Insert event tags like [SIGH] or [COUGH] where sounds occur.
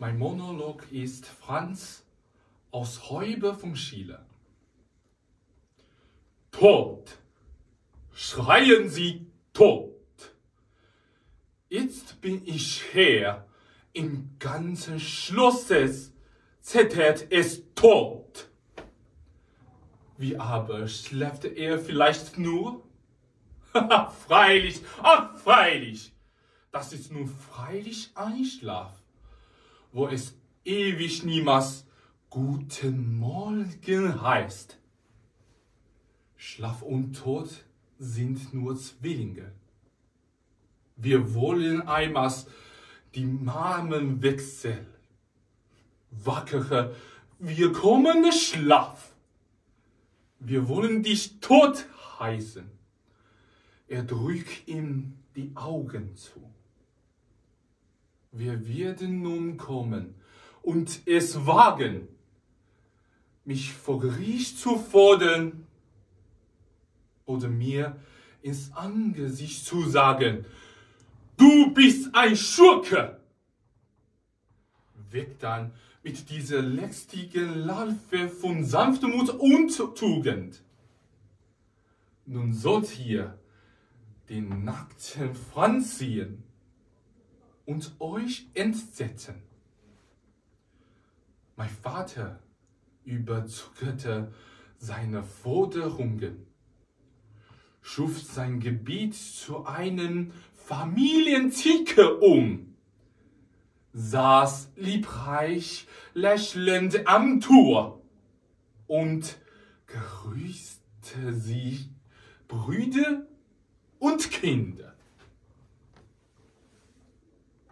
Mein Monolog ist Franz aus Häube von Chile. Tod! Schreien Sie Tod! Jetzt bin ich Herr im ganzen Schlosses, zittert es tot. Wie aber schläft er vielleicht nur? [LAUGHS] freilich, ach freilich, das ist nun freilich ein Schlaf, wo es ewig niemals Guten Morgen heißt. Schlaf und Tod sind nur Zwillinge. Wir wollen einmal die Namen wechseln. Wackere, wir kommen Schlaf. Wir wollen dich tot heißen. Er drückt ihm die Augen zu. Wir werden nun kommen und es wagen, mich vor Gericht zu fordern oder mir ins Angesicht zu sagen, du bist ein Schurke. Weg dann mit dieser lästigen Larve von Sanftmut und Tugend. Nun sollt ihr den nackten Franz ziehen und euch entsetzen. Mein Vater überzuckerte seine Forderungen, schuf sein Gebiet zu einem Familienzicke um, saß liebreich lächelnd am Tor und grüßte sie Brüder und Kinder.